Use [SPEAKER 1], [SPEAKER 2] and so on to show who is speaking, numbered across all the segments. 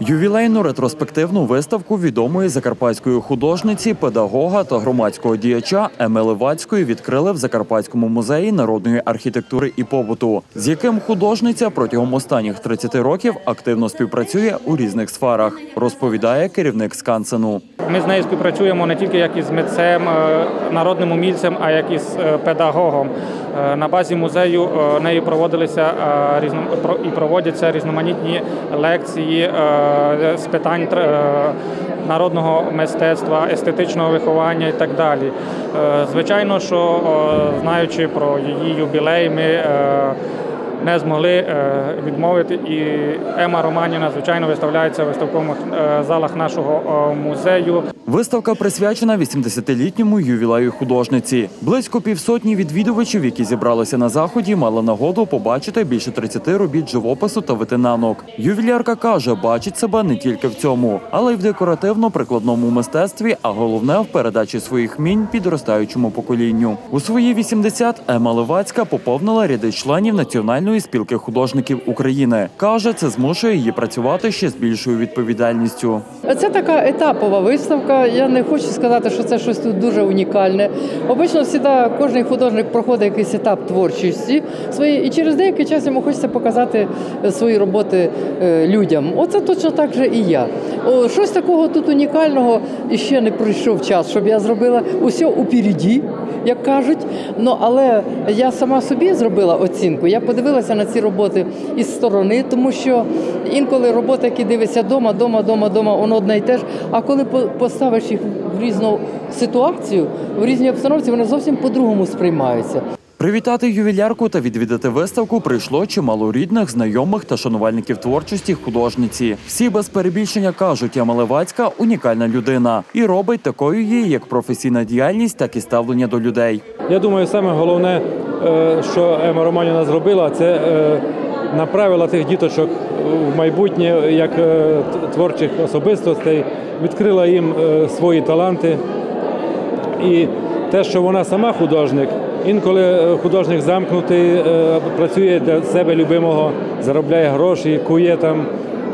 [SPEAKER 1] Ювілейну ретроспективну виставку відомої закарпатської художниці, педагога та громадського діяча Еми Левацької відкрили в Закарпатському музеї народної архітектури і побуту, з яким художниця протягом останніх 30 років активно співпрацює у різних сферах, розповідає керівник скансену.
[SPEAKER 2] Ми з нею співпрацюємо не тільки як із митцем, е, народним умільцем, а як із е, педагогом. Е, На базі музею нею проводилися і проводяться різноманітні лекції з питань народного мистецтва, естетичного виховання і так далі. Звичайно, що знаючи про її юбілей, ми не змогли е, відмовити. І Ема Романіна, звичайно, виставляється в виставкових е, залах нашого е, музею.
[SPEAKER 1] Виставка присвячена 80-літньому ювілею художниці. Близько півсотні відвідувачів, які зібралися на заході, мали нагоду побачити більше 30 робіт живопису та витинанок. Ювілярка каже, бачить себе не тільки в цьому, але й в декоративно-прикладному мистецтві, а головне в передачі своїх мінь підростаючому поколінню. У свої 80 Ема Левацька поповнила ряди членів Національної спілки художників України. каже, це змушує її працювати ще з більшою відповідальністю.
[SPEAKER 3] Це така етапова виставка. Я не хочу сказати, що це щось тут дуже унікальне. Обично завжди кожен художник проходить якийсь етап творчості своєї, і через деякий час йому хочеться показати е, свої роботи е, людям. Оце точно так же і я. Щось такого тут унікального і ще не прийшов час, щоб я зробила усе упереді, як кажуть. Ну але я сама собі зробила оцінку. Я подивилася на ці роботи із сторони, тому що інколи робота, які дивишся дома, дома, дома, дома, воно одне й те ж. А коли по- поставиш їх в різну ситуацію, в різній обстановці, вони зовсім по-другому сприймаються.
[SPEAKER 1] Привітати ювілярку та відвідати виставку прийшло чимало рідних, знайомих та шанувальників творчості художниці. Всі без перебільшення кажуть, Яма Левацька унікальна людина і робить такою її як професійна діяльність, так і ставлення до людей.
[SPEAKER 4] Я думаю, саме головне, е, що Ема Романівна зробила, це е, направила тих діточок в майбутнє як е, творчих особистостей, відкрила їм свої таланти. І те, що вона сама художник, інколи е, художник замкнутий, е, працює для себе любимого, заробляє гроші, кує там.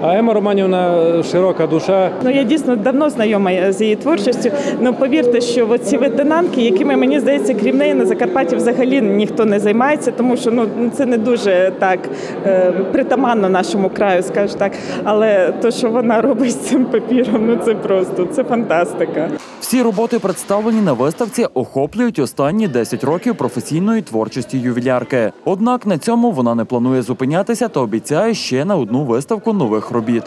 [SPEAKER 4] А Ема Романівна широка душа,
[SPEAKER 5] Ну я дійсно давно знайома з її творчістю. Ну повірте, що ці ветенанки, якими мені здається, крім неї на Закарпатті взагалі ніхто не займається, тому що ну це не дуже так е, притаманно нашому краю, скажу так. Але то, що вона робить з цим папіром, ну це просто це фантастика.
[SPEAKER 1] Всі роботи, представлені на виставці, охоплюють останні 10 років професійної творчості ювілярки. Однак на цьому вона не планує зупинятися та обіцяє ще на одну виставку нових робіт.